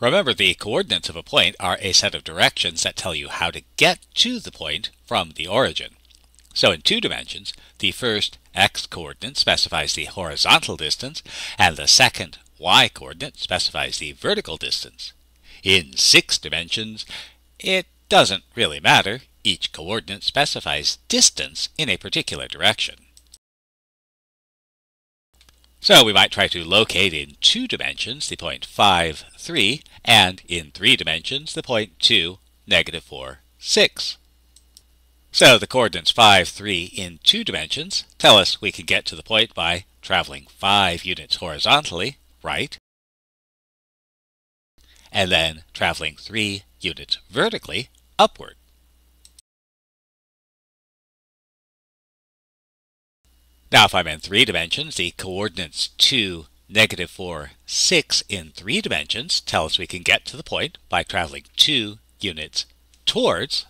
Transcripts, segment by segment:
Remember, the coordinates of a point are a set of directions that tell you how to get to the point from the origin. So in two dimensions, the first x-coordinate specifies the horizontal distance, and the second y-coordinate specifies the vertical distance. In six dimensions, it doesn't really matter. Each coordinate specifies distance in a particular direction. So we might try to locate in two dimensions the point 5, 3, and in three dimensions the point 2, negative 4, 6. So the coordinates 5, 3 in two dimensions tell us we can get to the point by traveling 5 units horizontally, right, and then traveling 3 units vertically, upward. Now if I'm in three dimensions, the coordinates 2, negative 4, 6 in three dimensions tell us we can get to the point by traveling 2 units towards.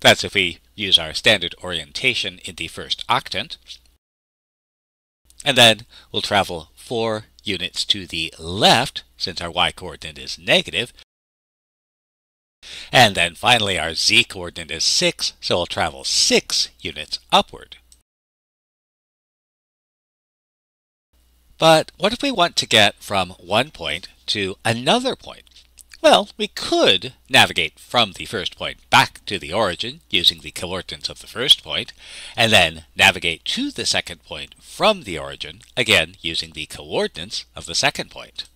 That's if we use our standard orientation in the first octant. And then we'll travel 4 units to the left, since our y-coordinate is negative. And then finally our z-coordinate is 6, so we'll travel 6 units upward. But what if we want to get from one point to another point? Well, we could navigate from the first point back to the origin using the coordinates of the first point, and then navigate to the second point from the origin, again using the coordinates of the second point.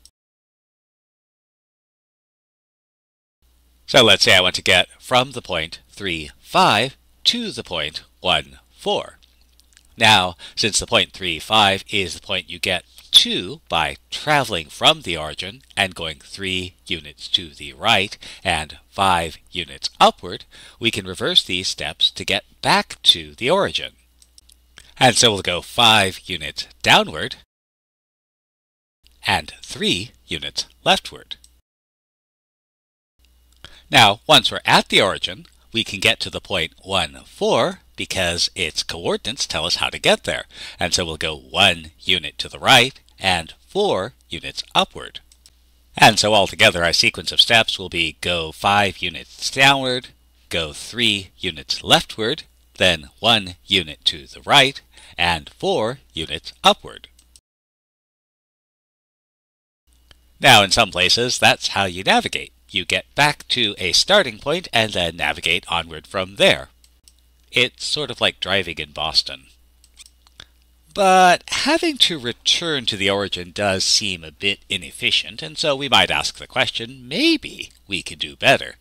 So let's say I want to get from the point 3, 5 to the point 1, 4. Now, since the point 3, 5 is the point you get 2 by traveling from the origin and going 3 units to the right and 5 units upward, we can reverse these steps to get back to the origin. And so we'll go 5 units downward and 3 units leftward. Now, once we're at the origin, we can get to the point 1, 4 because its coordinates tell us how to get there. And so we'll go 1 unit to the right and 4 units upward. And so altogether our sequence of steps will be go 5 units downward, go 3 units leftward, then 1 unit to the right, and 4 units upward. Now in some places that's how you navigate. You get back to a starting point and then navigate onward from there. It's sort of like driving in Boston. But having to return to the origin does seem a bit inefficient, and so we might ask the question, maybe we could do better.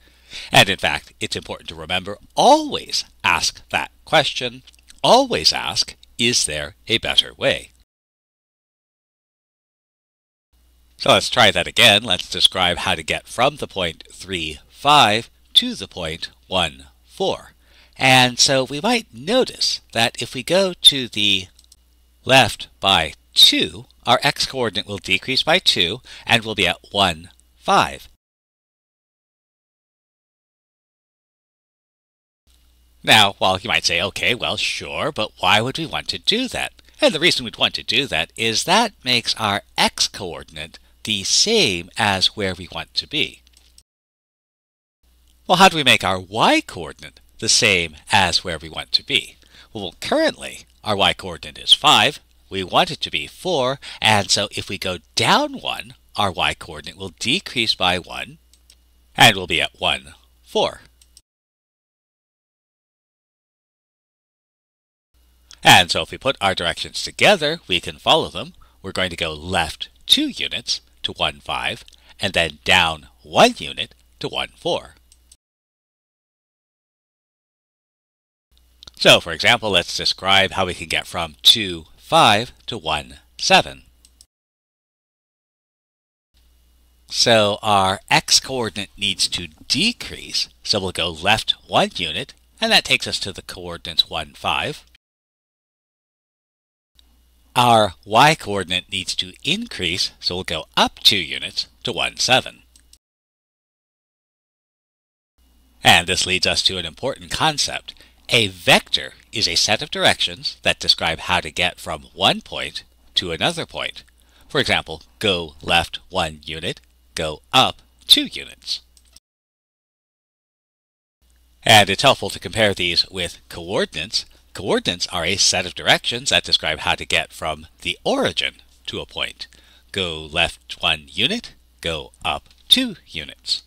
And in fact, it's important to remember, always ask that question. Always ask, is there a better way? So let's try that again. Let's describe how to get from the point 3, 5 to the point 1, 4. And so we might notice that if we go to the left by 2, our x-coordinate will decrease by 2 and will be at 1, 5. Now, while you might say, okay, well, sure, but why would we want to do that? And the reason we'd want to do that is that makes our x-coordinate the same as where we want to be. Well, how do we make our y-coordinate the same as where we want to be? Well, currently, our y-coordinate is 5. We want it to be 4. And so if we go down 1, our y-coordinate will decrease by 1. And we'll be at 1, 4. And so if we put our directions together, we can follow them. We're going to go left 2 units to 1, 5, and then down 1 unit to 1, 4. So, for example, let's describe how we can get from 2, 5 to 1, 7. So our x-coordinate needs to decrease, so we'll go left 1 unit, and that takes us to the coordinates 1, 5. Our y-coordinate needs to increase, so we'll go up 2 units to 1, 7. And this leads us to an important concept. A vector is a set of directions that describe how to get from one point to another point. For example, go left one unit, go up 2 units. And it's helpful to compare these with coordinates. Coordinates are a set of directions that describe how to get from the origin to a point. Go left one unit, go up two units.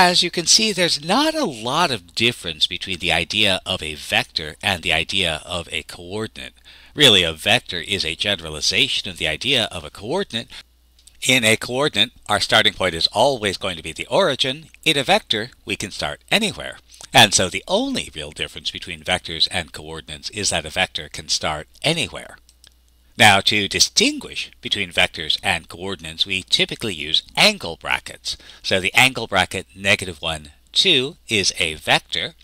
As you can see, there's not a lot of difference between the idea of a vector and the idea of a coordinate. Really, a vector is a generalization of the idea of a coordinate. In a coordinate, our starting point is always going to be the origin. In a vector, we can start anywhere. And so the only real difference between vectors and coordinates is that a vector can start anywhere. Now, to distinguish between vectors and coordinates, we typically use angle brackets. So the angle bracket negative 1, 2 is a vector.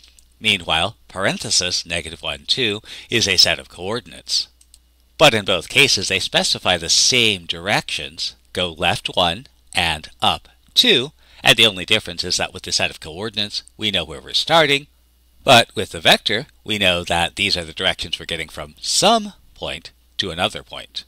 Meanwhile, parenthesis negative 1, 2 is a set of coordinates. But in both cases, they specify the same directions, go left 1 and up 2, and the only difference is that with the set of coordinates, we know where we're starting, but with the vector, we know that these are the directions we're getting from some point to another point.